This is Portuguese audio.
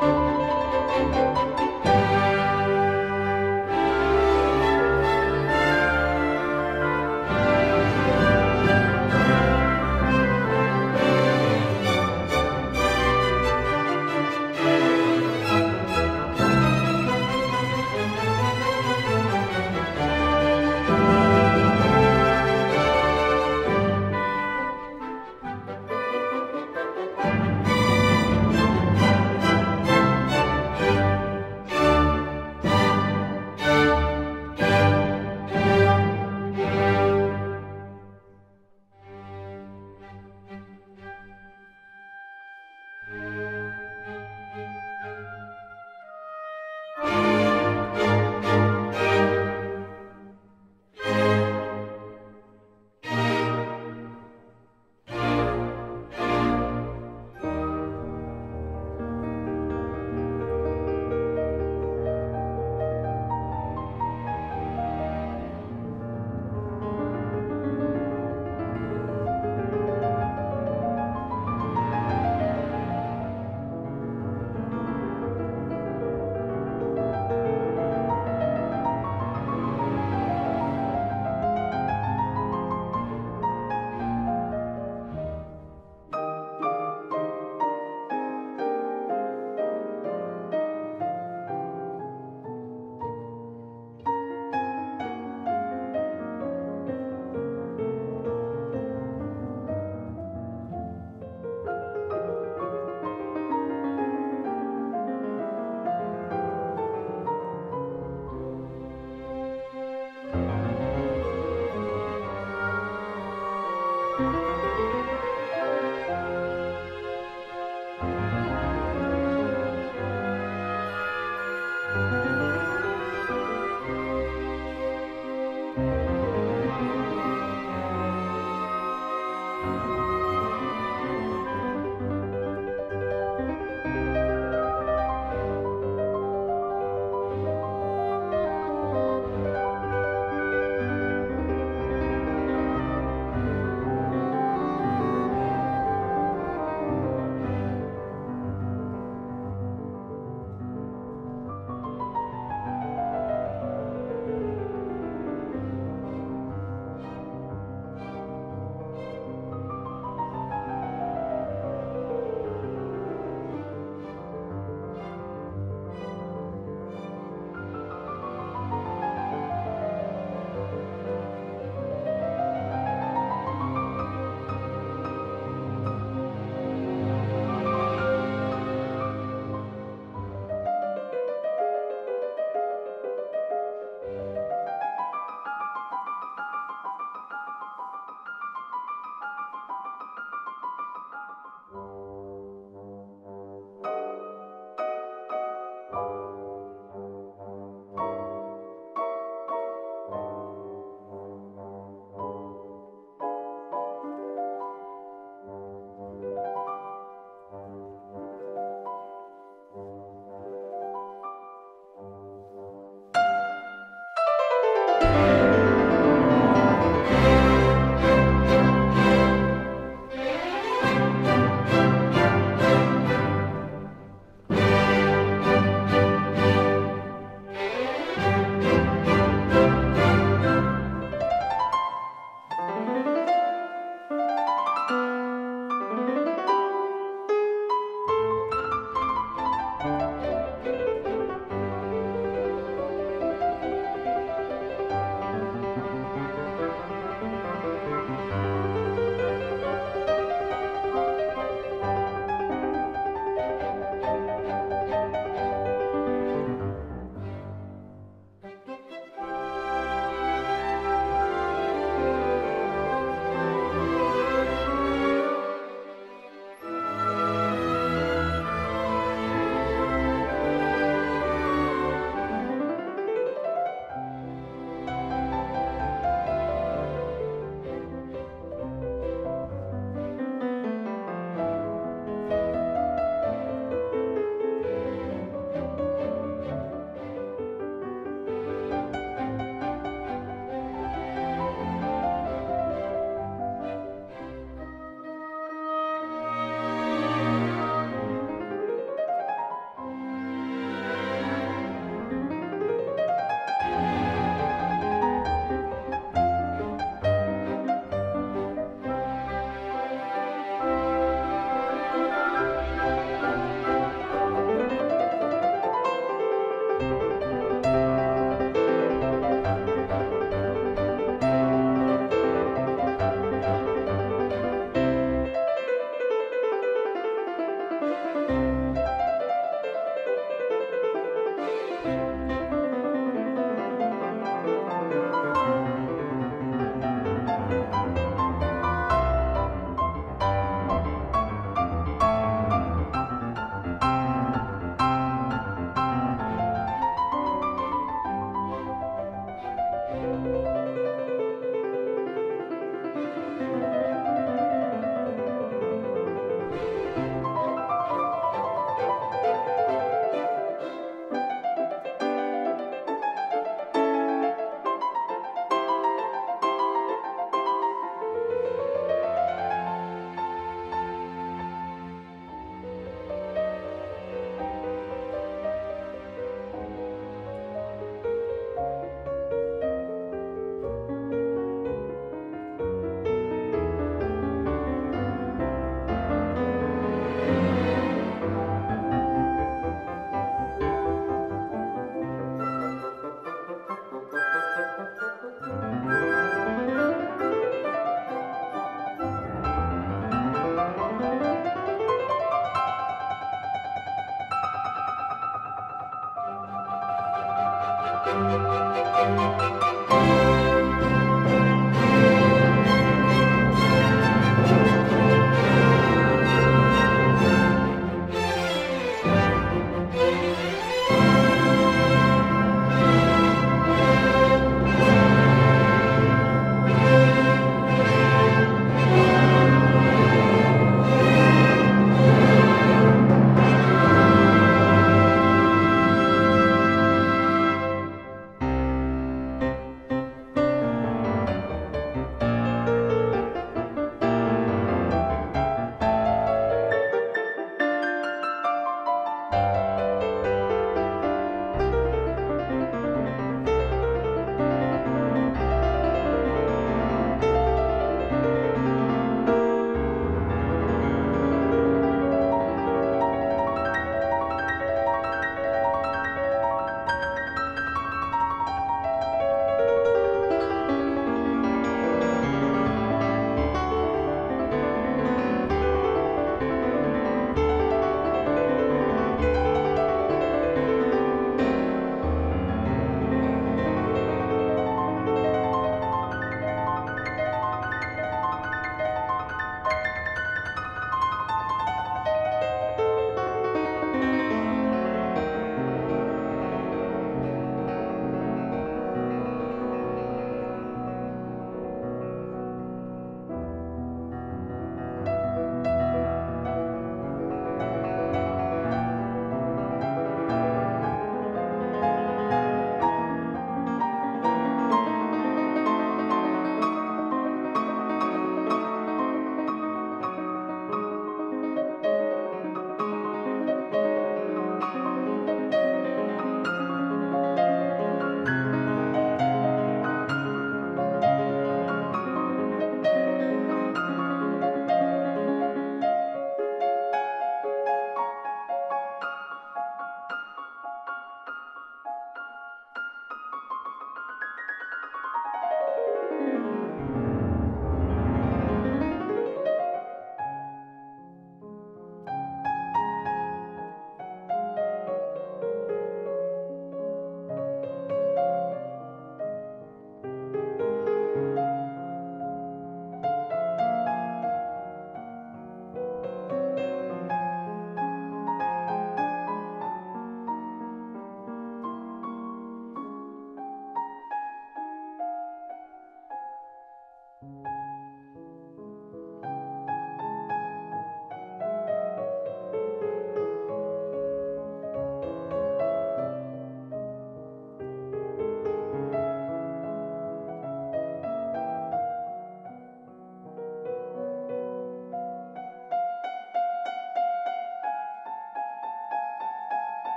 Música